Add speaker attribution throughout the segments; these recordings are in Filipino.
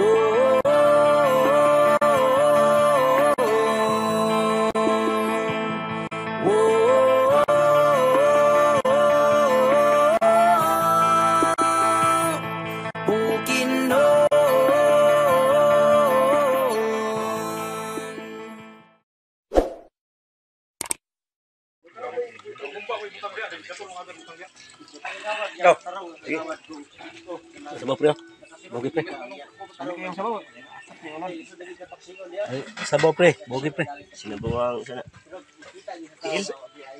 Speaker 1: Ikaw. Sabaw pre. Bogi pre.
Speaker 2: Sinabawang sana.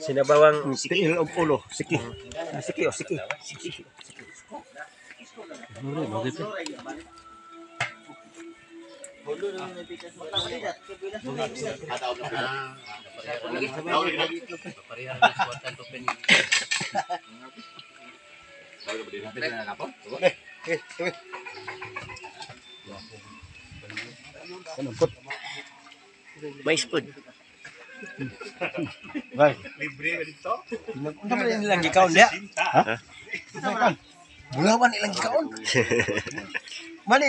Speaker 1: Sinabawang tiil og ulo. Siki. Ah, Siki o siki. Siki. Bogi bogi pre. Kanampot.
Speaker 2: Mais food.
Speaker 1: Bay.
Speaker 3: Unsa man nilang gikaon dia?
Speaker 1: Ha?
Speaker 3: Bulawan ilang gikaon. Mani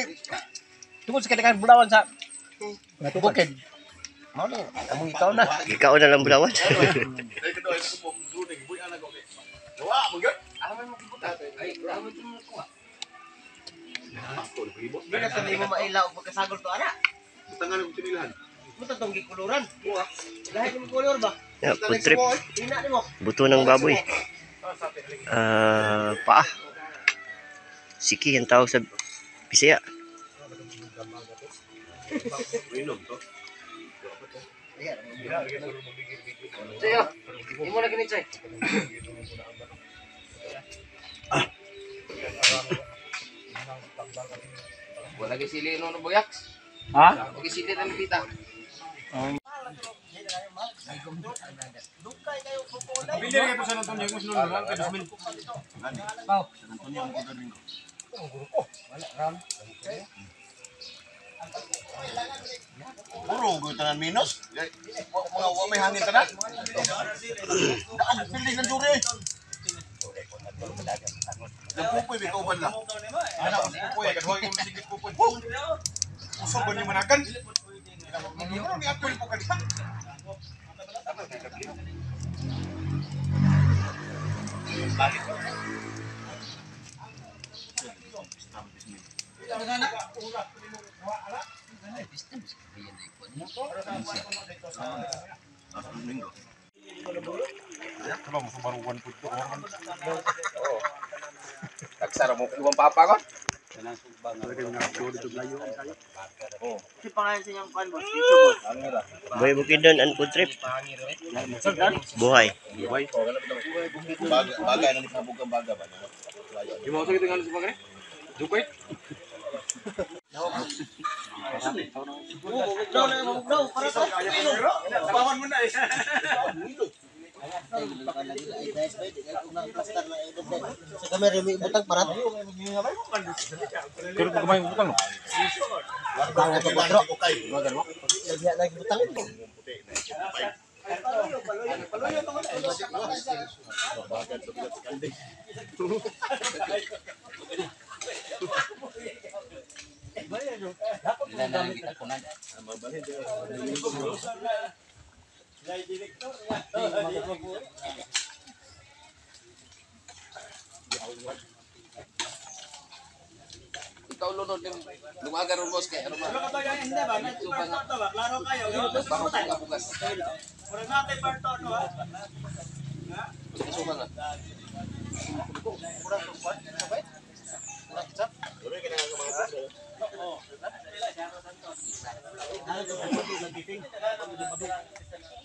Speaker 3: tungod sa kadakan bulawan sa bukid. Mao ni among gikaon na.
Speaker 2: Ikaw na lang bulawan.
Speaker 4: Hindi na sa mo mailaw og pagkasagol to ana.
Speaker 5: Tangan ng tinilahan.
Speaker 4: Buta tong gikuluran. Lahi mo kolor ba?
Speaker 2: Yeah, food trip.
Speaker 4: Nimo.
Speaker 2: Buto ng baboy. Ah, paa. Siki ang tawag sa Bisaya.
Speaker 4: Sayo. Imo na gini chay.
Speaker 6: Wala lagi sili no no boyak.
Speaker 3: Ha?
Speaker 6: Lagi sili na pita.
Speaker 3: Bili ka to sa Antonio mo sunod lang kay Dusmin. Pao.
Speaker 5: Puro ko tanan minus. Mga wa may hangin tanan. Daan piling ng duri. Nagpupoy may kauban lang. Anak ko pupoy kadhuay ko masigit pupoy. Usog ba ni managan? Ano ni apil po kada?
Speaker 6: Mo kuwang papa ko.
Speaker 4: Si pangalan sa inyong kan boss. Dito boss.
Speaker 2: Boy Bukidnon and food trip. Buhay.
Speaker 5: Baga baga na ni pabugang baga ba.
Speaker 3: Mga sakit nga sa bagay. Dupay.
Speaker 4: No, no, no, no, para sa.
Speaker 5: Bawan mo na eh.
Speaker 4: Sa kamera may butang parat.
Speaker 3: Pero pag kumain butang no.
Speaker 4: Bago to patro.
Speaker 5: Okay.
Speaker 4: Lagi lagi butang.
Speaker 6: Ikaw lunod yung lumagar mo boss kay ano ba?
Speaker 4: Klaro kayo.
Speaker 6: Baka buka bukas.
Speaker 4: Mura natin parto no.
Speaker 6: Kasukan na.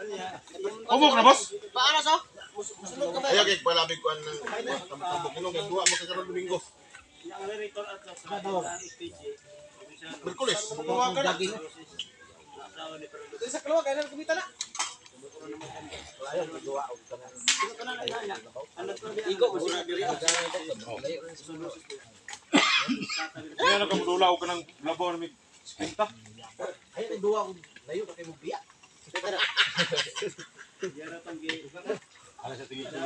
Speaker 5: Umok na boss.
Speaker 4: Paano so? Sunod ka ba?
Speaker 5: Ayaw kay palabig ko ang tambok kay duwa mo kay karon domingo. Berkulis. Bukawa ka na.
Speaker 4: Sa kalawa kaya kumita na.
Speaker 3: Kaya nakamululaw ka ng labaw na may spinta. Ano sa tingin ko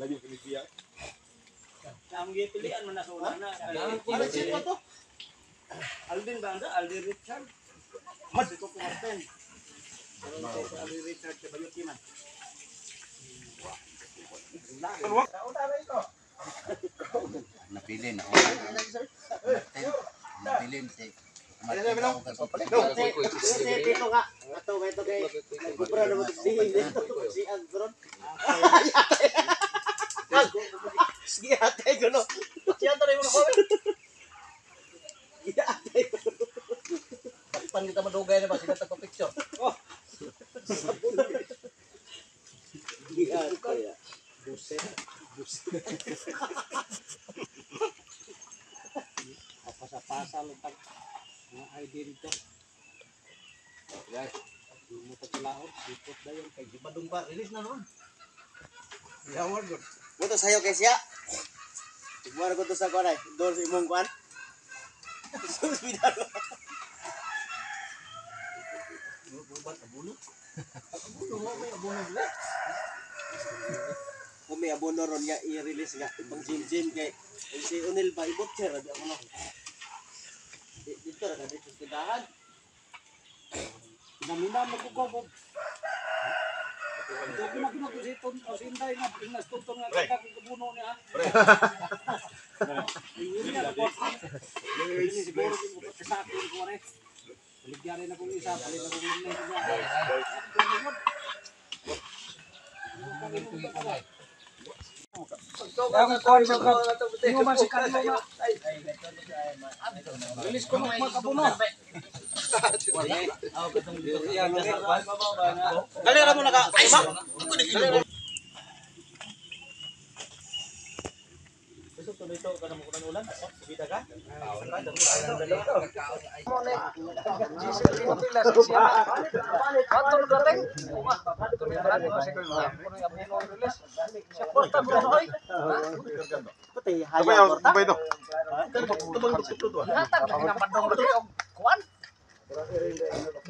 Speaker 3: layo kinibiya.
Speaker 6: Ang pilihan mo na sa una na. Ano siya to? Alvin ba? Alvin Richard? Mas ito kung Martin. Alvin Richard sa Bayuti man.
Speaker 4: Napili na ako. Napili si
Speaker 6: Dito nga. May to kay Nagubra na mo si si Agron. Sige ate ko no. Siya to rin mo ko. Sige ate.
Speaker 4: Kita madugay na ba sila tagpa picture.
Speaker 6: Sige ate. Pasa-pasa lutag mga ID dito. Guys, mo ta kalaot, sipot dayon kay
Speaker 4: Badung pa release na noon.
Speaker 6: Buto sayo kay siya. Sigmara ko to sa kuan ay. Dol sa imong kuan. Hospital. Kung may abono ron nga i-release nga ibang gym gym kay si Unil ba ibot siya di ako no. Dito ra dito sa tindahan. Namina mo ko ko. Ito ginagawa si Ton o si Inday nga pinas tuntun nga kaya kung kabuno niya. Yun niya ko. Ini siguro din ko sa akin ko re. Baligyan rin akong isa, palit akong inay ko niya. Ang kuwan sa ka. Yung man si Carlo na. Release ko mga kabuno. Galera mo naka. Ima. Gusto tuloy ito ka na mo kunan ulan? Subida ka? Pati
Speaker 3: Sabay
Speaker 6: hayang
Speaker 3: ako,
Speaker 6: porta.
Speaker 3: sabay ito.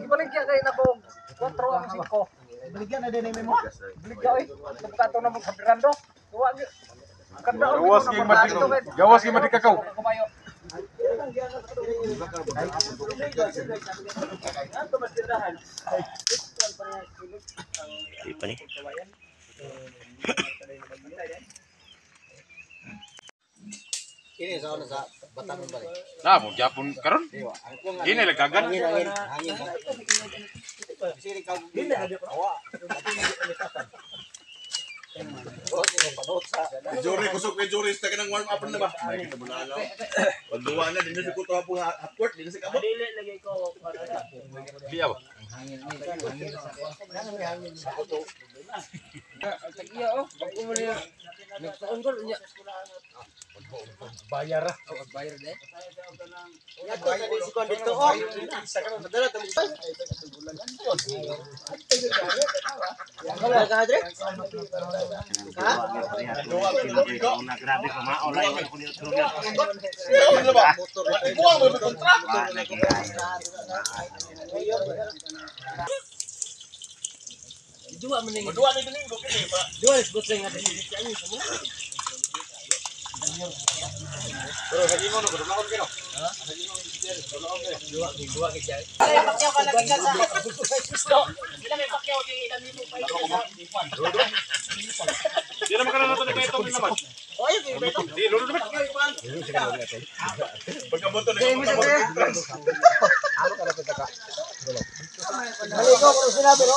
Speaker 7: Ibaligyan kayo na po. 4 ang 5.
Speaker 4: Baligyan na din ni mo.
Speaker 7: Ibaligyan eh. Nagkato na mo sa Brando. Tuwa
Speaker 3: Gawas kay madik. Gawas kay madik kakaw.
Speaker 7: Kumayo.
Speaker 2: Di pa ni.
Speaker 4: Ini sa ano sa batang ba.
Speaker 3: Na mo gyapon karon. Gini lagagan.
Speaker 6: Hangin, hangin. Hangin. Siri ka gila.
Speaker 3: Jore kusog kay Jore sa kanang warm up na ba? Ay kita bulalo. Pag duwa na din sa kuto po half court din sa kabo.
Speaker 6: Dili lagi ko.
Speaker 3: Liya ba?
Speaker 7: Tagiya oh. Ako mo niya. Nagtaon ko niya. Bayar ah. Bayar din.
Speaker 6: Yato sa disikon dito oh. Madala ta mo. Wala ka hadre? Ha?
Speaker 1: Una grabe pa maulay ko ni tulog.
Speaker 3: Ano ba? Buwang mo kontra.
Speaker 6: Dua man ni.
Speaker 3: Duwa na din ko kini ba.
Speaker 6: Dua is good nga din. Ano mo?
Speaker 3: Pero sa imo no ko na ko kino.
Speaker 6: Ay, pakyaw ka lagi ka sa. Gusto. Bila may pakyaw kay ilan nimo pa ito.
Speaker 3: Di na nato ni kay Tom naman.
Speaker 6: Oy, kay beto.
Speaker 3: Di lolo naman. Pagkamoto na ko.
Speaker 6: Maligo ko sila pero.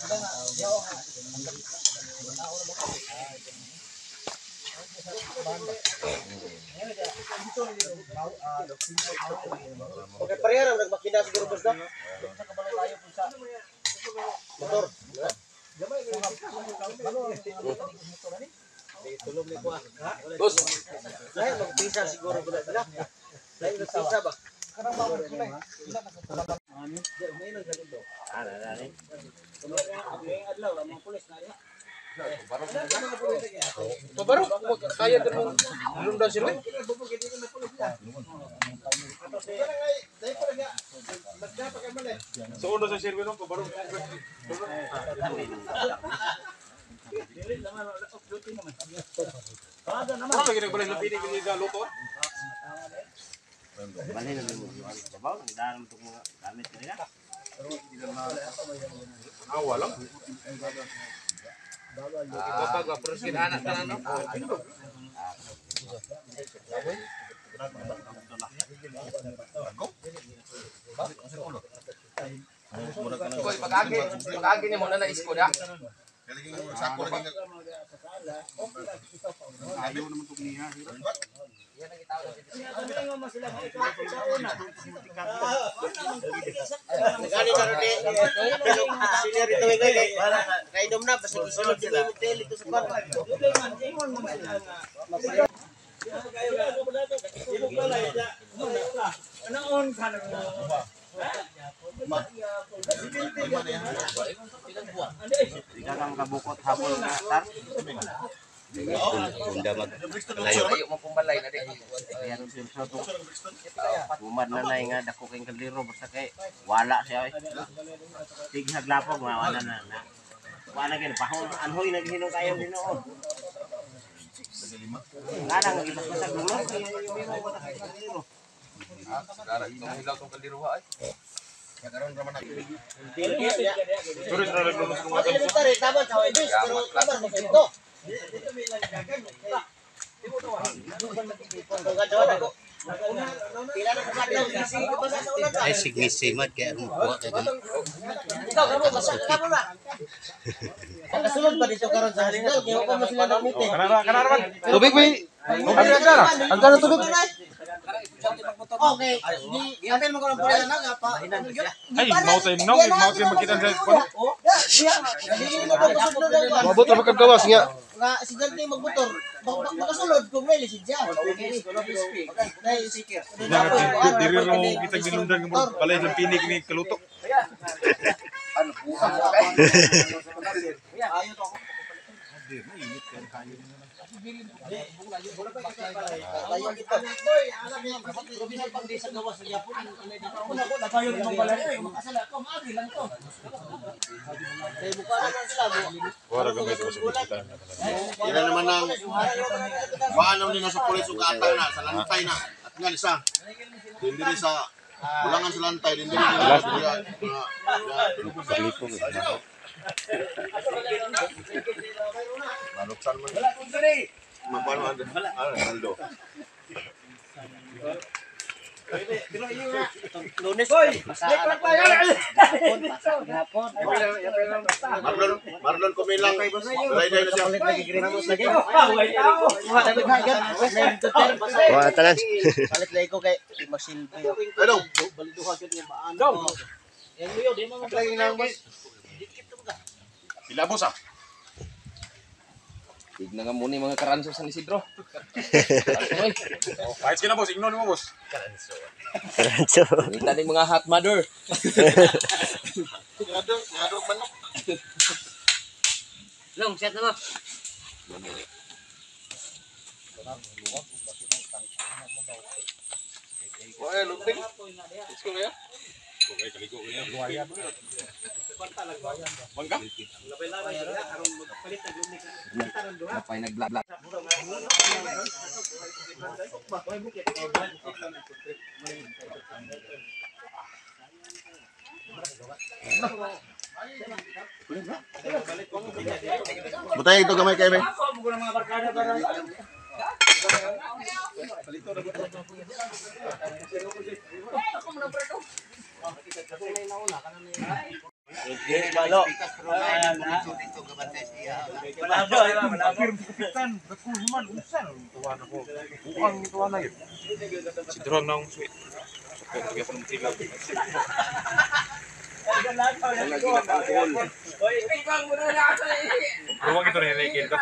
Speaker 8: Kol?
Speaker 6: Pagkaparehara, nagmakina siguro boss na. Motor.
Speaker 8: Boss,
Speaker 6: Lain magpisa siguro ko na sila. Lain magpisa ba?
Speaker 8: Pabaro. Kaya din mo. Lunda sila.
Speaker 3: So uno sa sirve nung pabaro. Ano lagi nagbalik na pinig ni Galuto?
Speaker 4: Balhin na mo. Babaw, nagdaram itong mga gamit nila.
Speaker 3: Awa lang.
Speaker 8: Kapag apros kinanak ka na no. Koy, pag-agi, pag-agi ni mo na na-isko na.
Speaker 3: Mo naman itong niya.
Speaker 6: Nagani na rin eh. Senior ito eh kay kainom na basta gisulod din yung hotel ito sa kwan.
Speaker 9: Anaon ka na
Speaker 4: Ika kang kabukot hapon na tar. Kunda mag layo.
Speaker 8: Ayaw mo pumalay na din.
Speaker 4: Kaya rin siya to. Umad na na nga dako kay kaliro basta kay wala siya. Sige haglapog ma wala na na. Wala gyud pahon anhoy naghinong kayo Ginoo. Ngana nga ibas sa dulo kay imo wala kay kaliro.
Speaker 8: Itong hilaw tong kaliro ha ay.
Speaker 3: Pero sa naglunos kung
Speaker 6: Kasi ito rin tama sa Webes pero tama mo ito. Kung kadwa na ko. Pila na ko kadlaw kasi basa sa ulan ba?
Speaker 4: Ay signisimad kaya mo buwa kay
Speaker 6: Ikaw kamo basa ka mo na. Kasunod ba dito karon sa hospital kaya ko mo sila nag-meeting.
Speaker 3: Kanara, kanara man.
Speaker 8: Tubig ba?
Speaker 6: Ang gano'n tubig? Okay. Di, mo ko ng na nga pa.
Speaker 3: Ay, mau tayo mo mau tayo makita sa
Speaker 6: mo kwan?
Speaker 8: Mabot ra gawas nga.
Speaker 6: Nga, si Dante magmotor. Makasulod kung may sikir.
Speaker 3: Diri ro kita ginundan ng balay sa pinig ni Kaluto.
Speaker 8: Ano po?
Speaker 6: Ng lang to. Kaya buka naman sila.
Speaker 3: Wala gamay ko sa.
Speaker 5: Yan na naman ang paano nila sa pulis ug atang na sa lantay na. At nga isa. Hindi rin sa Bulangan sa lantay, hindi rin nila sa diya. Manuksan man. Mapano ang ano, Aldo.
Speaker 6: Lunes. Boy, neklat pa yan. Hapon, hapon.
Speaker 5: Marlon, Marlon kumilang. Rider na siya.
Speaker 6: Wala.
Speaker 4: Wa tanan.
Speaker 6: Palit lagi ko kay Masilbi.
Speaker 5: Ano?
Speaker 6: Baliduha gyud nga maano. Yan mo yun, di mo
Speaker 5: Lagi
Speaker 3: boss ah.
Speaker 8: Tig na nga muna yung mga karanso sa Isidro.
Speaker 3: Kahit kina boss, ignore mo boss.
Speaker 4: Karanso.
Speaker 8: Kita ni mga hot mother.
Speaker 5: Ngado, ngado man.
Speaker 6: Long, set na mo.
Speaker 8: Wala, lumping. Let's go kaya.
Speaker 3: Okay, kaligo ko yan. Bangka?
Speaker 8: Napay nagblabla.
Speaker 5: Butay ito gamay kay May.
Speaker 6: Okay, balo. Ayan na. Malabo, ayan, malabo.
Speaker 3: Si Drone na ang sweet. Support ko yung tilaw. Huwag ito rekin ko.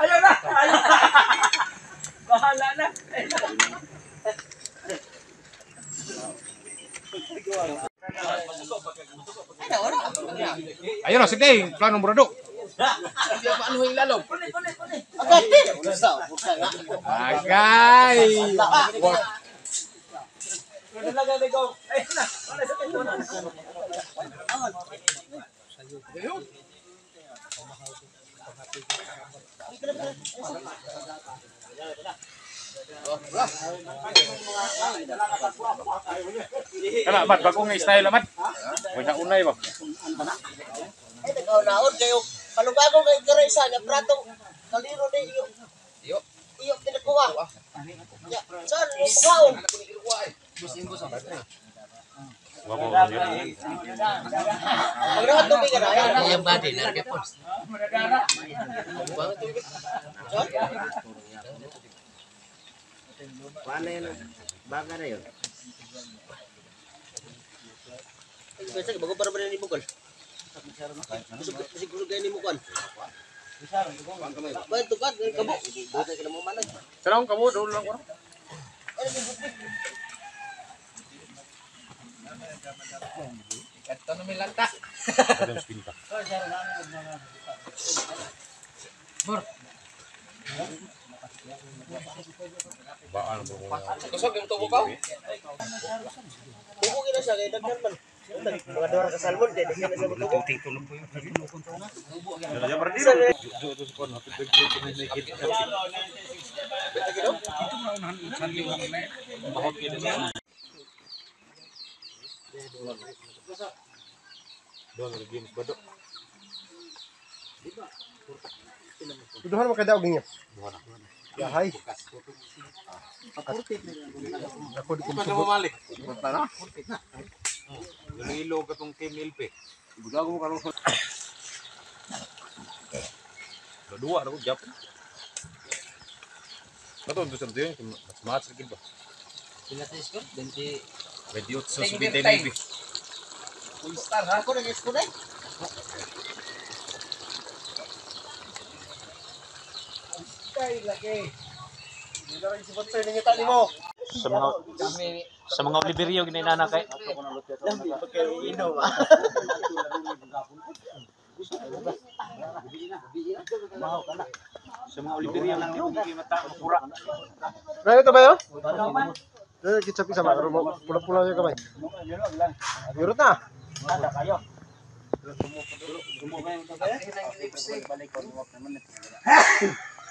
Speaker 6: Ayaw na! Ayaw na! Bahala na!
Speaker 3: Ayun na, sige, planong brado.
Speaker 8: Paano yung lalong?
Speaker 3: Agay!
Speaker 6: Talaga, Na! Wala na.
Speaker 3: Kana, mat, bagong style amat. Huwag na unay ba?
Speaker 4: Ay, nagkaon kayo. Palugago kay isa niya prato. Kaliro ni iyo.
Speaker 8: Iyo.
Speaker 4: Iyo kinakuha. Ya, saan mo kaon?
Speaker 3: Wabo, yun.
Speaker 4: Magrahat to ka na.
Speaker 8: Yung body, narga po.
Speaker 2: Paano yun? Baga na yun.
Speaker 4: Bisa bago para ba ni Bukal? Busog kay ni Bukal. Ba tukat kabo. Buta ka mo manay.
Speaker 3: Sarang kamu, doon lang ko.
Speaker 8: Ito na may lanta.
Speaker 3: Adams pinta. Baan mo muna.
Speaker 8: Kusog yung tubo ka?
Speaker 4: Tubo kina siya kay daghan man. Mga dora ka salmon kay daghan na siya tubo.
Speaker 3: Doon, games ba do?
Speaker 7: Tuduhan mo kada oging niya. Yahay. Ako di ko
Speaker 3: Ito na mamalik. Yung ilog katong Kim Ilpe. Budago mo karong Dua ako jap. Bato ndo sa diyan kung mas sakit ba.
Speaker 8: Sila sa school, 20.
Speaker 3: Medyo sa
Speaker 8: Thank you,
Speaker 3: subite
Speaker 8: thank
Speaker 3: ni.
Speaker 8: Full star ha?
Speaker 4: Ako nang isko na.
Speaker 7: Kay lagi. Hindi na rin si Butser ninyo tali mo.
Speaker 1: Sa mga sa mga Oliverio ginanana kay. Sa mga Oliverio lang yung mata pura.
Speaker 7: Kaya ito ba yun? Eh, kitsa pisa ba? Pula-pula yung kamay. Yurot na.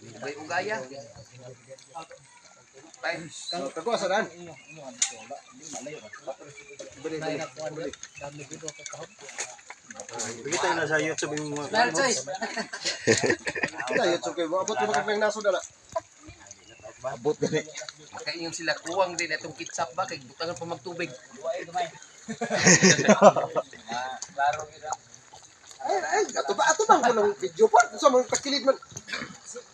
Speaker 8: May ugaya. Ay,
Speaker 7: Kagwa sa daan.
Speaker 1: Bigay tayo na sa YouTube yung mga
Speaker 8: Dahil Choy.
Speaker 7: Kita so kayo. Abot mo na kang naso dala.
Speaker 8: Makaingon sila kuwang din itong kitsap ba kay butangan pa magtubig.
Speaker 7: Ay, ay, ato ba? Ato bang ko ng video pa? Sa mga kakilid man.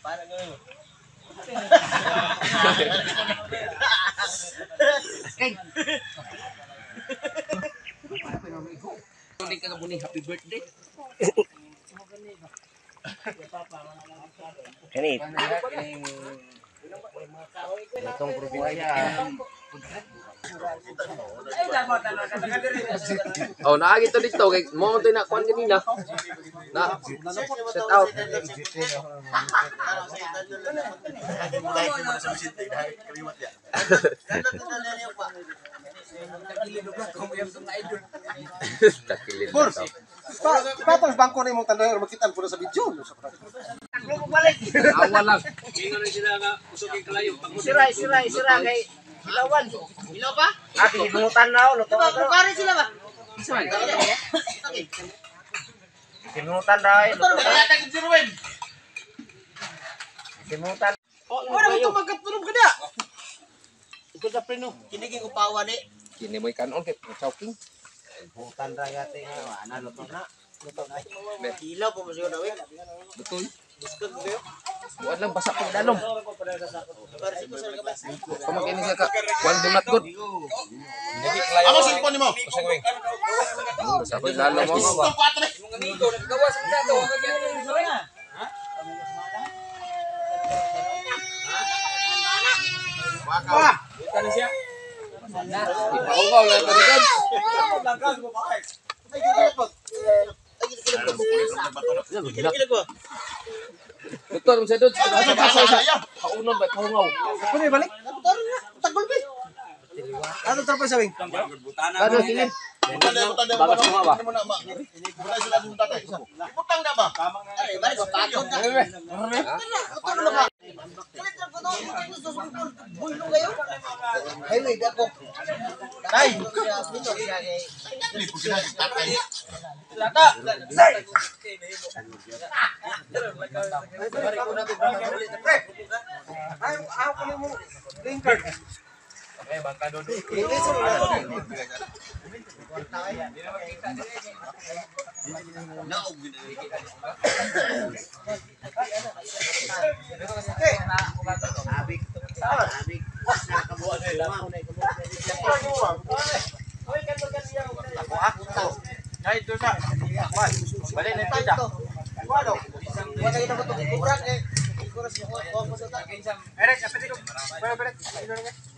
Speaker 4: Para ngayon.
Speaker 8: ka muni happy birthday.
Speaker 2: Kani. Itong probinsya.
Speaker 8: Oh, naagi to dito kay mo to na kuan kanina. Na set out. Takilid.
Speaker 7: Bors, pa, patong bangko na imong tanong magkitan puro sa video.
Speaker 8: Awa lang.
Speaker 2: Sira, sira, sira kay ilawan. Ilaw pa? Ate, hinutan na ako. Luto ako. Pare sila ba? Hinutan na ako. Hinutan.
Speaker 4: Wala mo ito magkatulog ka na.
Speaker 2: Ito sa preno.
Speaker 4: Kiniging upawa ni.
Speaker 8: Kini mo kanon kay choking.
Speaker 2: Hinutan na yate nga. Ano, luto na.
Speaker 4: Luto na. Ilaw po mo siya.
Speaker 8: Betul.
Speaker 4: Biskot mo kayo.
Speaker 8: Wala lang basa pag dalom.
Speaker 4: Sa kusal ka ba?
Speaker 8: Siya do not good.
Speaker 5: Amo cellphone nimo.
Speaker 8: Basa pag dalom mo.
Speaker 5: Itong kwatre.
Speaker 8: Ipaugaw lang to dito. Doktor, mo siya doon. Basa basa siya. Kaunon ba paungaw.
Speaker 7: Pwede balik?
Speaker 4: Tagol ba?
Speaker 7: Ano trapo sa wing?
Speaker 8: Ano silin?
Speaker 5: Mo mo.
Speaker 8: Bagas mo ba?
Speaker 5: Ano mo na ma. Wala sila dun tatay. Ibutang na ba?
Speaker 4: Ay, balik ko pagod na. Ano na ba? Kalit lang ko to. Bullo kayo. Ako. Tay. Dito siya kay.
Speaker 5: Dili po sila tatay.
Speaker 7: Ay, ako ko mo. Link card.
Speaker 2: Abig. Abig. Nakabuhat sila.
Speaker 4: Balik na ito. Wala. Wala ito ko to kubrak eh. Kuras mo ko mo sa ta.
Speaker 7: Balik. Ano nga?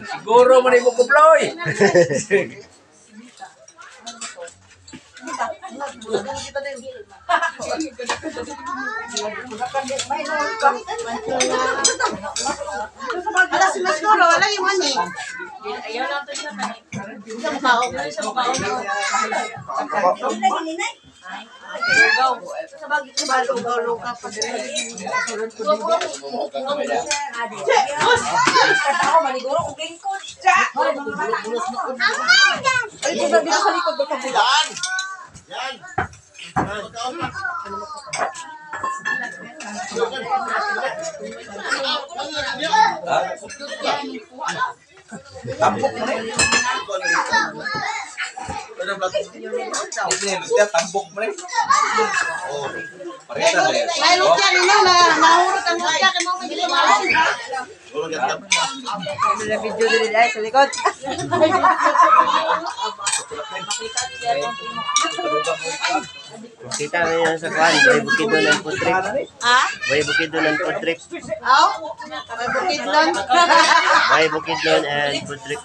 Speaker 8: Siguro mo ni mo kubloy.
Speaker 10: Alas si Mas Noro, wala yung eh. Ayaw lang to siya kanina. Sa mukha ko. Sa mukha ko. Sa bagay sa balong balong ka pa din. Ako maniguro game ko. Ay, dito dito sa likod ba kabila?
Speaker 5: Yan.
Speaker 8: Tambok mo rin.
Speaker 10: May lutya nila na nahurot ang lutya kay mo hindi malam. May video dili ay sa likod.
Speaker 2: Kita na yan sa kwan. Bay bukido ng putrip.
Speaker 10: Ha?
Speaker 2: Bay bukido ng putrip.
Speaker 10: Aw? May bukid lang.
Speaker 2: Bay bukido and putrip.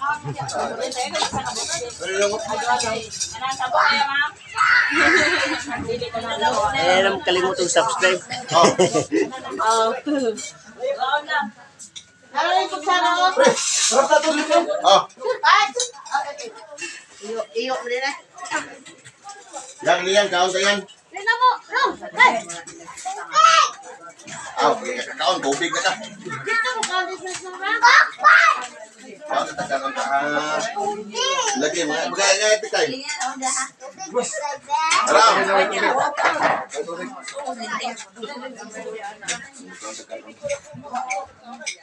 Speaker 2: Eh, alam kalimutong subscribe.
Speaker 10: Aw. Ano yung kutsara ko?
Speaker 5: Oh,
Speaker 10: Ay! Iyo, iyo din eh.
Speaker 5: yang liyan kaon sa yan.
Speaker 10: Rina mo! No! Ay! Ay!
Speaker 5: Ah, kaon tubig na ka.
Speaker 10: Dito mo ka business mo ba?
Speaker 5: Ah, tatagan ka. Ah, Lagi mga mga nga ito kay.
Speaker 10: Lingan ako dyan ha.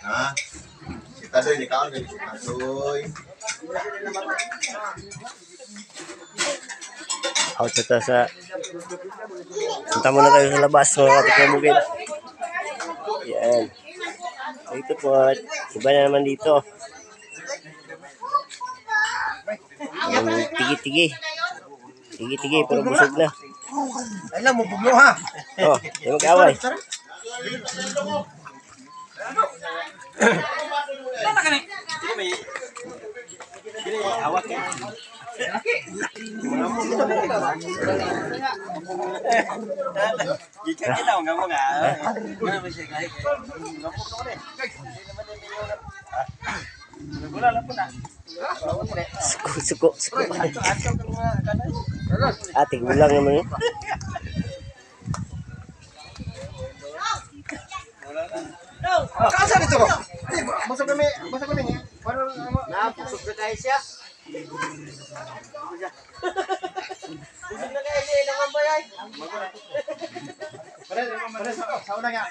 Speaker 5: Ha? Si Tadoy, di kaon kay si Tadoy.
Speaker 4: Out na to sa... Punta muna tayo sa labas mga katikabugin. Yan. Ito po, iba na naman dito. Yung tigi-tigi. Tigi-tigi, pero busog na.
Speaker 7: Ay lang, mabuglo ha.
Speaker 4: Oh, yung mag-away.
Speaker 6: Gikan kita enggak mau enggak. Mana bisa kayak Wala lang po na.
Speaker 4: Suko, suko, suko. Ating ulang naman yun.
Speaker 7: Kaasa dito ko. Basta kami, basta kami niya. Para
Speaker 2: Na, pusok na kayo siya.
Speaker 4: Busog na kayo siya, ilang bayay.
Speaker 7: Pare, pare sa una nga.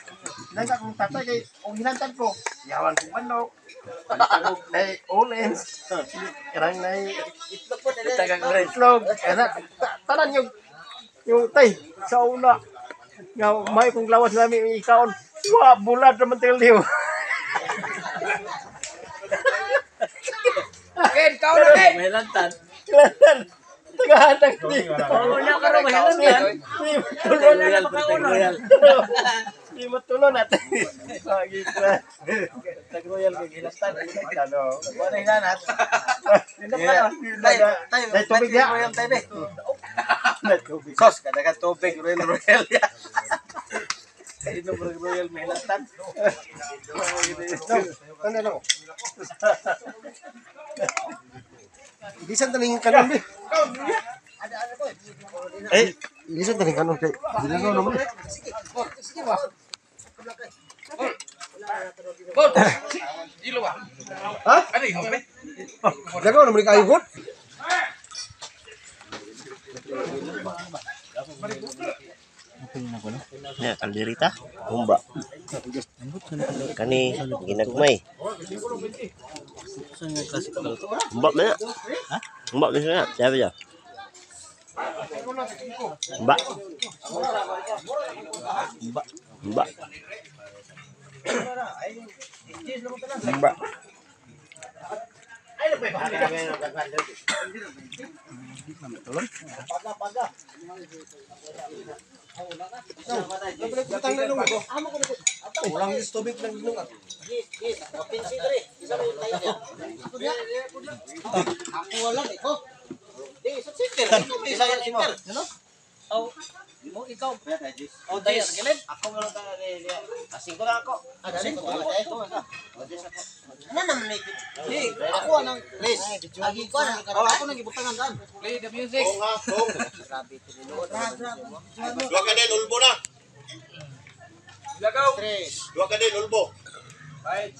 Speaker 7: Nang sa kong tatay kay kung hinantan ko, yawan kong manok. Pagtagog na ulens. Karang na
Speaker 4: Itlog po, dali.
Speaker 7: tagang itlog. Tanan yung yung tay sa una. Nga may kong lawas namin yung ikaon. Wa bulat naman tinggal diyo.
Speaker 8: Ken, kau na Ken.
Speaker 6: May lantan.
Speaker 7: Kailangan tagahatag dito.
Speaker 6: Wala ka rin may lantan.
Speaker 7: Tulon na
Speaker 6: Royal, Preteng Royal.
Speaker 7: Di mo tulon natin. Lagi pa. Tag royal kay gilastan. Ano?
Speaker 6: Wala hinanat.
Speaker 7: Tayo, tayo. Tayo tubig ya. Tubig.
Speaker 6: Sos, kada ka tubig Royal Royal ya. Inom Royal may lantan.
Speaker 7: Ano lang? Bisan taling kanon di. Eh, bisan taling kanon kay. Ginagaw naman.
Speaker 8: Bon. Ilo ba?
Speaker 7: Ha?
Speaker 8: Ano yung be?
Speaker 7: Ginagaw naman kayo hot.
Speaker 4: Ya, kaldirita. Humba. Kani, ginagmay. Humba mana? Humba mana? Siapa ya? Mbak.
Speaker 7: Mbak. Mbak. Mbak. Lang.
Speaker 4: Ako wala ito. Di, sa sister.
Speaker 6: Isa yan mo. Oh, mo ikaw. Oh, dayar gilid.
Speaker 4: Ako wala ka Kasing ko lang ako. Ada rin ko. Ano naman ito?
Speaker 6: Di,
Speaker 4: Ako anang Chris. Lagi ko anang
Speaker 6: oh, ako nang ibutangan daan.
Speaker 8: Play the music.
Speaker 5: Oo nga, oo.
Speaker 4: Grabe ito nilo.
Speaker 5: Dua ka din, ulbo na.
Speaker 8: Lagaw.
Speaker 5: Dua ka din, ulbo.
Speaker 8: Right.